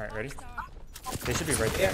Alright, ready? They should be right there.